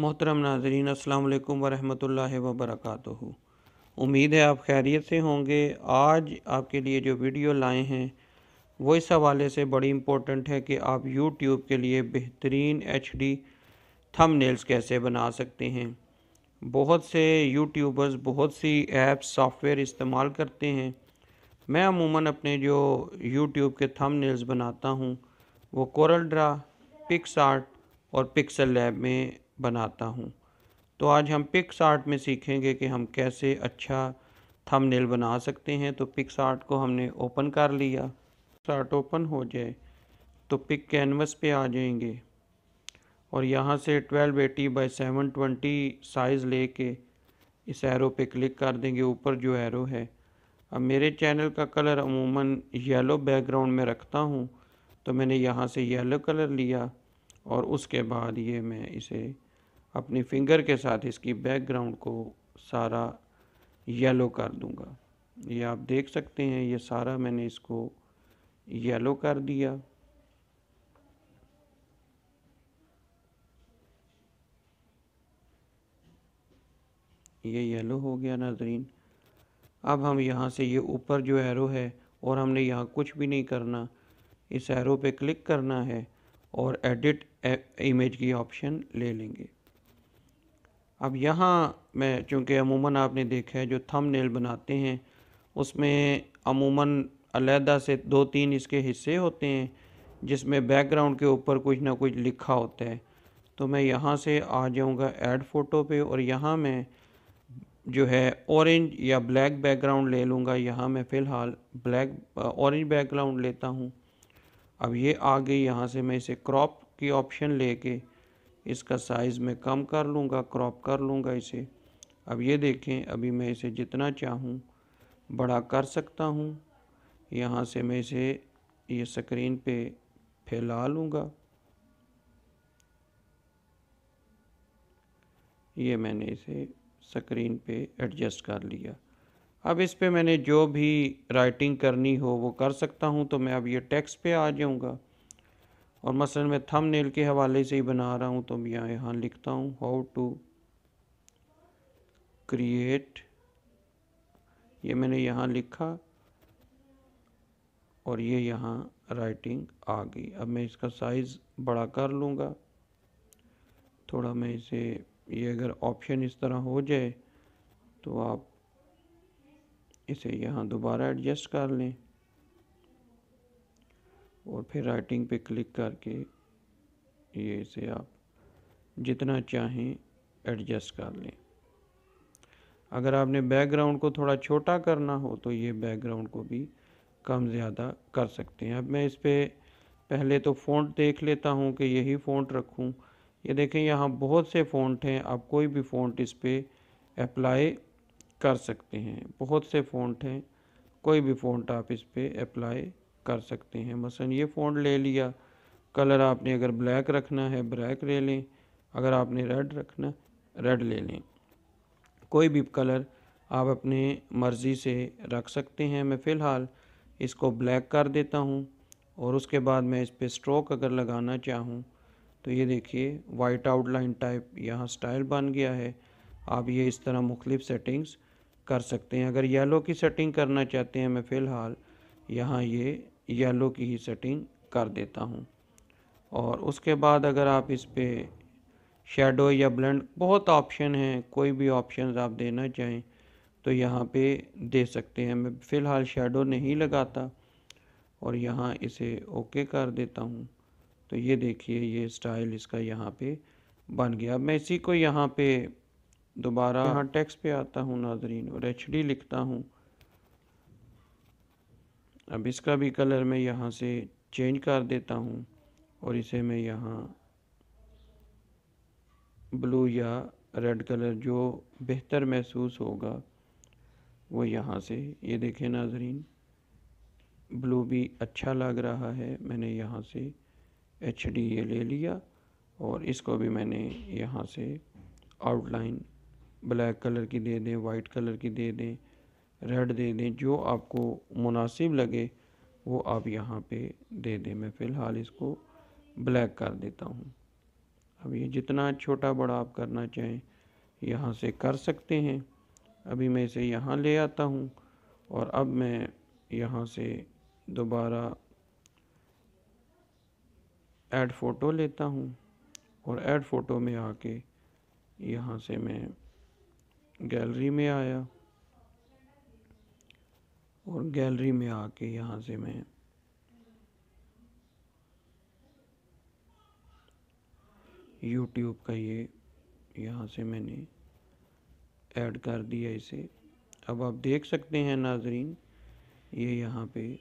محترم ناظرین، السلام علیکم ورحمۃ اللہ وبرکاتہ۔ امید ہے آپ خیریت سے ہوں گے۔ آج آپ کے لیے جو ویڈیو لائے ہیں، وہ اس حوالے سے بڑی امپورٹنٹ ہے کہ آپ یوٹیوب کے لیے بہترین ایچ ڈی تھم نیلز کیسے بنا سکتے ہیں۔ بہت سے یوٹیوبرز بہت سی ایپس، سافٹ ویئر استعمال کرتے ہیں۔ میں عموماً اپنے جو یوٹیوب کے تھم نیلز بناتا ہوں، وہ کورل ڈرا، پکس آرٹ اور پکسل لیب میں بناتا ہوں۔ تو آج ہم پکس آرٹ میں سیکھیں گے کہ ہم کیسے اچھا تھم نیل بنا سکتے ہیں۔ تو پکس آرٹ کو ہم نے اوپن کر لیا۔ پکس آرٹ اوپن ہو جائے تو پک کینوس پہ آ جائیں گے۔ اور یہاں سے twelve eighty by seven twenty size لے کے اس ایرو پہ کلک کر دیں گے۔ اوپر جو ایرو ہے۔ اب میرے چینل کا کلر عموماً یلو بیک گراؤنڈ میں رکھتا ہوں۔ تو میں نے یہاں سے یلو کلر لیا اور اس کے بعد یہ میں اسے اپنی فنگر کے ساتھ اس کی بیک گراؤنڈ کو سارا یلو کر دوں گا۔ یہ آپ دیکھ سکتے ہیں، یہ سارا میں نے اس کو یلو کر دیا۔ یہ یلو ہو گیا ناظرین۔ اب ہم یہاں سے یہ اوپر جو ایرو ہے، اور ہم نے یہاں کچھ بھی نہیں کرنا، اس ایرو پہ کلک کرنا ہے اور ایڈٹ امیج کی آپشن لے لیں گے۔ اب یہاں میں چونکہ عموماً آپ نے دیکھا ہے جو تھم نیل بناتے ہیں، اس میں عموماً علیحدہ سے دو تین اس کے حصے ہوتے ہیں جس میں بیک گراؤنڈ کے اوپر کچھ نہ کچھ لکھا ہوتا ہے۔ تو میں یہاں سے آ جاؤں گا ایڈ فوٹو پہ اور یہاں میں جو ہے اورنج یا بلیک بیک گراؤنڈ لے لوں گا۔ یہاں میں فی الحال بلیک، اورنج بیک گراؤنڈ لیتا ہوں۔ اب یہ آ گئی یہاں سے میں اسے کراپ کی آپشن لے کے اس کا سائز میں کم کر لوں گا کراپ کر لوں گا اسے۔ اب یہ دیکھیں، ابھی میں اسے جتنا چاہوں بڑا کر سکتا ہوں۔ یہاں سے میں اسے یہ سکرین پہ پھیلا لوں گا۔ یہ میں نے اسے سکرین پہ ایڈجسٹ کر لیا۔ اب اس پہ میں نے جو بھی رائٹنگ کرنی ہو وہ کر سکتا ہوں، تو میں اب یہ ٹیکس پہ آ جاؤں گا۔ اور مثلا میں تھم نیل کے حوالے سے ہی بنا رہا ہوں تو میں یہاں لکھتا ہوں ہاؤ ٹو کریٹ یہ میں نے یہاں لکھا اور یہ یہاں رائٹنگ آ گئی. اب میں اس کا سائز بڑا کر لوں گا. تھوڑا میں اسے یہ اگر آپشن اس طرح ہو جائے تو آپ اسے یہاں دوبارہ ایڈجسٹ کر لیں. اور پھر رائٹنگ پہ کلک کر کے یہ اسے آپ جتنا چاہیں ایڈجسٹ کر لیں۔ اگر آپ نے بیک گراؤنڈ کو تھوڑا چھوٹا کرنا ہو تو یہ بیک گراؤنڈ کو بھی کم زیادہ کر سکتے ہیں۔ اب میں اس پہ پہلے تو فونٹ دیکھ لیتا ہوں کہ یہی فونٹ رکھوں۔ یہ دیکھیں یہاں بہت سے فونٹ ہیں، آپ کوئی بھی فونٹ اس پہ اپلائی کر سکتے ہیں۔ بہت سے فونٹ ہیں، کوئی بھی فونٹ آپ اس پہ اپلائی کر سکتے ہیں۔ مثلا یہ فونٹ لے لیا، کلر آپ نے اگر بلیک رکھنا ہے، بلیک لے لیں۔ اگر آپ نے ریڈ رکھنا، ریڈ لے لیں۔ کوئی بھی کلر آپ اپنے مرضی سے رکھ سکتے ہیں۔ میں فی الحال اس کو بلیک کر دیتا ہوں اور اس کے بعد میں اس پہ سٹروک اگر لگانا چاہوں تو یہ دیکھیے، وائٹ آؤٹ لائن ٹائپ یہاں سٹائل بن گیا ہے۔ آپ یہ اس طرح مختلف سیٹنگز کر سکتے ہیں۔ اگر یلو کی سیٹنگ کرنا چاہتے ہیں، میں فی الحال یہاں یہ یلو کی ہی سیٹنگ کر دیتا ہوں۔ اور اس کے بعد اگر آپ اس پہ شیڈو یا بلینڈ بہت آپشن ہیں، کوئی بھی آپشنز آپ دینا چاہیں تو یہاں پہ دے سکتے ہیں۔ میں فی الحال شیڈو نہیں لگاتا اور یہاں اسے اوکے کر دیتا ہوں۔ تو یہ دیکھیے، یہ سٹائل اس کا یہاں پہ بن گیا۔ میں اسی کو یہاں پہ دوبارہ یہاں ٹیکس پہ آتا ہوں، ناظرین، اور ایچ ڈی لکھتا ہوں۔ اب اس کا بھی کلر میں یہاں سے چینج کر دیتا ہوں اور اسے میں یہاں بلو یا ریڈ کلر جو بہتر محسوس ہوگا، وہ یہاں سے۔ یہ دیکھیں ناظرین، بلو بھی اچھا لگ رہا ہے۔ میں نے یہاں سے ایچ ڈی یہ لے لیا اور اس کو بھی میں نے یہاں سے آؤٹ لائن بلیک کلر کی دے دیں، وائٹ کلر کی دے دیں۔ ریڈ دے دیں، جو آپ کو مناسب لگے وہ آپ یہاں پہ دے دیں۔ میں فی الحال اس کو بلیک کر دیتا ہوں۔ اب یہ جتنا چھوٹا بڑا آپ کرنا چاہیں یہاں سے کر سکتے ہیں۔ ابھی میں اسے یہاں لے آتا ہوں اور اب میں یہاں سے دوبارہ ایڈ فوٹو لیتا ہوں اور ایڈ فوٹو میں آ کے یہاں سے میں گیلری میں آیا۔ اور گیلری میں آ کے یہاں سے میں یوٹیوب کا یہ یہاں سے میں نے ایڈ کر دیا اسے۔ اب آپ دیکھ سکتے ہیں ناظرین، یہ یہاں پہ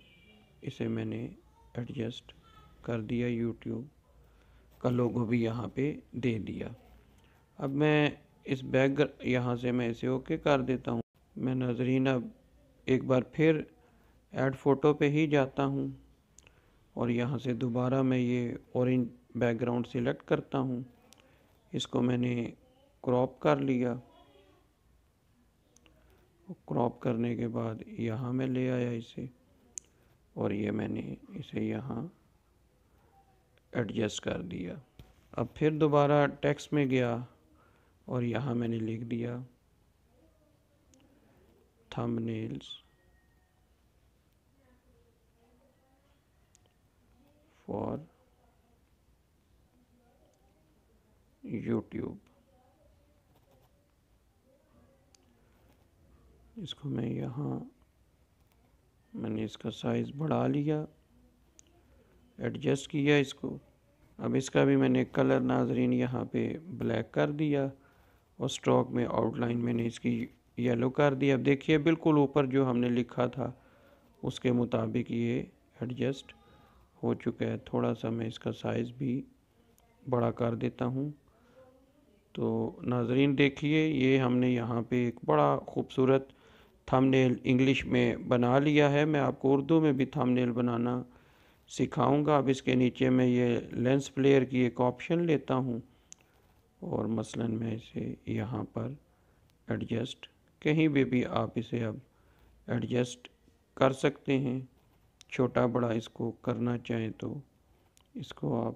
اسے میں نے ایڈجسٹ کر دیا یوٹیوب کا لوگو بھی یہاں پہ دے دیا۔ اب میں اس بیک یہاں سے میں اسے اوکے کر دیتا ہوں۔ میں ناظرین، اب ایک بار پھر ایڈ فوٹو پہ ہی جاتا ہوں اور یہاں سے دوبارہ میں یہ اورنج بیک گراؤنڈ سلیکٹ کرتا ہوں۔ اس کو میں نے کراپ کر لیا۔ کراپ کرنے کے بعد یہاں میں لے آیا اسے اور یہ میں نے اسے یہاں ایڈجسٹ کر دیا۔ اب پھر دوبارہ ٹیکس میں گیا اور یہاں میں نے لکھ دیا۔ تھم نیلز۔ For YouTube. اس کو میں یہاں میں نے اس کا سائز بڑھا لیا، ایڈجسٹ کیا اس کو۔ اب اس کا بھی میں نے کلر ناظرین یہاں پہ بلیک کر دیا، اور سٹروک میں آؤٹ لائن میں نے اس کی یلو کر دیا اب دیکھیے، بالکل اوپر جو ہم نے لکھا تھا، اس کے مطابق یہ ایڈجسٹ ہو چکا ہے۔ تھوڑا سا میں اس کا سائز بھی بڑا کر دیتا ہوں۔ تو ناظرین، دیکھیے، یہ ہم نے یہاں پہ ایک بڑا خوبصورت تھم نیل انگلش میں بنا لیا ہے۔ میں آپ کو اردو میں بھی تھم نیل بنانا سکھاؤں گا۔ اب اس کے نیچے میں یہ لینس پلیئر کی ایک آپشن لیتا ہوں۔ اور مثلا میں اسے یہاں پر ایڈجسٹ کہیں بھی بھی آپ اسے اب ایڈجسٹ کر سکتے ہیں۔ چھوٹا بڑا اس کو کرنا چاہیں تو اس کو آپ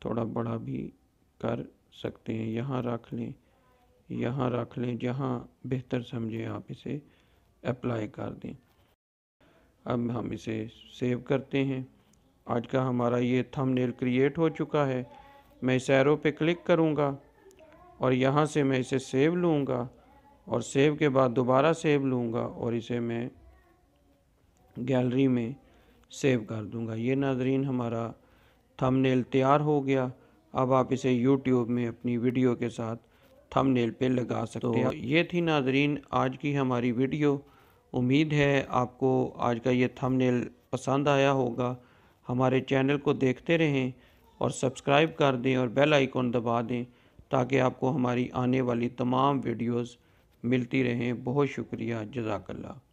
تھوڑا بڑا بھی کر سکتے ہیں۔ یہاں رکھ لیں، یہاں رکھ لیں، جہاں بہتر سمجھیں آپ اسے اپلائی کر دیں۔ اب ہم اسے سیو کرتے ہیں۔ آج کا ہمارا یہ تھم نیل کریٹ ہو چکا ہے۔ میں اس ایرو پہ کلک کروں گا اور یہاں سے میں اسے سیو لوں گا۔ اور سیو کے بعد دوبارہ سیو لوں گا اور اسے میں گیلری میں سیو کر دوں گا۔ یہ ناظرین ہمارا تھم نیل تیار ہو گیا۔ اب آپ اسے یوٹیوب میں اپنی ویڈیو کے ساتھ تھم نیل پہ لگا سکتے ہیں۔ یہ تھی ناظرین آج کی ہماری ویڈیو۔ امید ہے آپ کو آج کا یہ تھم نیل پسند آیا ہوگا۔ ہمارے چینل کو دیکھتے رہیں اور سبسکرائب کر دیں اور بیل آئیکن دبا دیں تاکہ آپ کو ہماری آنے والی تمام ویڈیوز ملتی رہیں۔ بہت شکریہ۔ جزاک اللہ۔